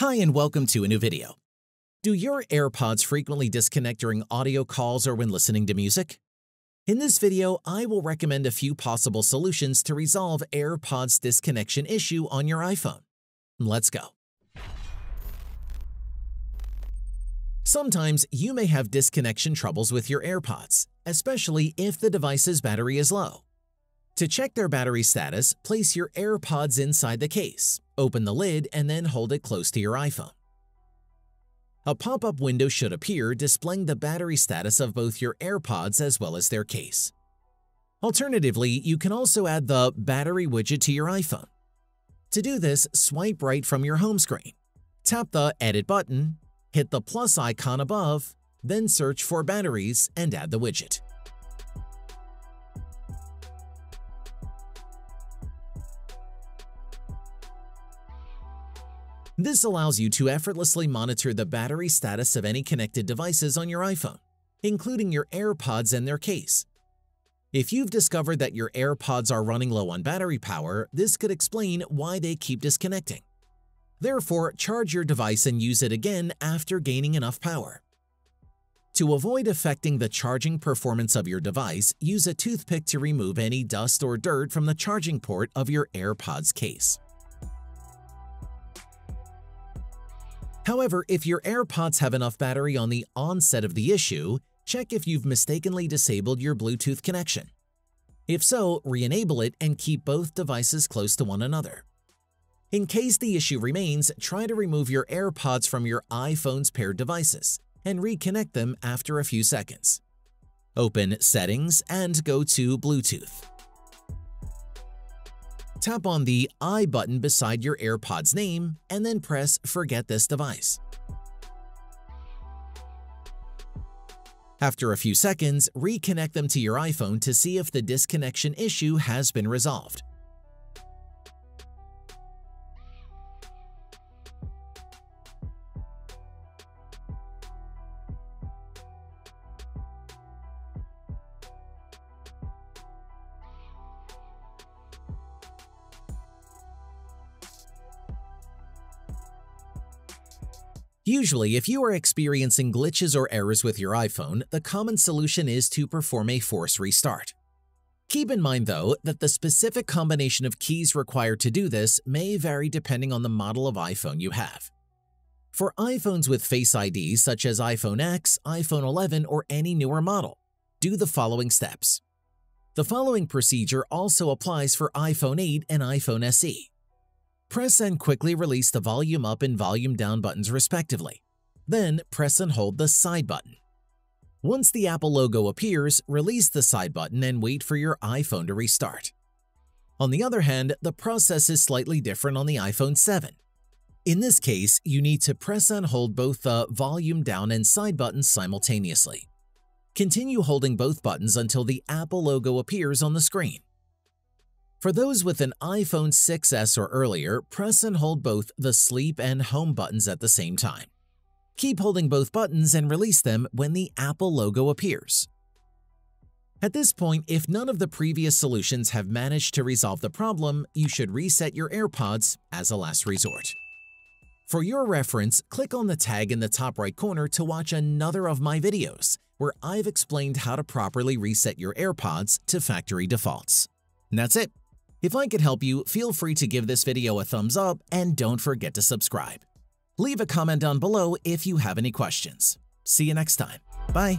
Hi and welcome to a new video. Do your AirPods frequently disconnect during audio calls or when listening to music? In this video, I will recommend a few possible solutions to resolve AirPods disconnection issue on your iPhone. Let's go. Sometimes you may have disconnection troubles with your AirPods, especially if the device's battery is low. To check their battery status, place your AirPods inside the case, open the lid, and then hold it close to your iPhone. A pop-up window should appear displaying the battery status of both your AirPods as well as their case. Alternatively, you can also add the battery widget to your iPhone. To do this, swipe right from your home screen. Tap the Edit button, hit the plus icon above, then search for batteries and add the widget. This allows you to effortlessly monitor the battery status of any connected devices on your iPhone, including your AirPods and their case. If you've discovered that your AirPods are running low on battery power, this could explain why they keep disconnecting. Therefore, charge your device and use it again after gaining enough power. To avoid affecting the charging performance of your device, use a toothpick to remove any dust or dirt from the charging port of your AirPods case. However, if your AirPods have enough battery on the onset of the issue, check if you've mistakenly disabled your Bluetooth connection. If so, re-enable it and keep both devices close to one another. In case the issue remains, try to remove your AirPods from your iPhone's paired devices and reconnect them after a few seconds. Open Settings and go to Bluetooth. Tap on the I button beside your AirPod's name and then press Forget this device. After a few seconds, reconnect them to your iPhone to see if the disconnection issue has been resolved. Usually, if you are experiencing glitches or errors with your iPhone, the common solution is to perform a force restart. Keep in mind, though, that the specific combination of keys required to do this may vary depending on the model of iPhone you have. For iPhones with Face ID such as iPhone X, iPhone 11, or any newer model, do the following steps. The following procedure also applies for iPhone 8 and iPhone SE. Press and quickly release the volume up and volume down buttons respectively. Then press and hold the side button. Once the Apple logo appears, release the side button and wait for your iPhone to restart. On the other hand, the process is slightly different on the iPhone 7. In this case, you need to press and hold both the volume down and side buttons simultaneously. Continue holding both buttons until the Apple logo appears on the screen. For those with an iPhone 6s or earlier, press and hold both the sleep and home buttons at the same time. Keep holding both buttons and release them when the Apple logo appears. At this point, if none of the previous solutions have managed to resolve the problem, you should reset your AirPods as a last resort. For your reference, click on the tag in the top right corner to watch another of my videos, where I've explained how to properly reset your AirPods to factory defaults. And that's it. If I could help you, feel free to give this video a thumbs up and don't forget to subscribe. Leave a comment down below if you have any questions. See you next time. Bye.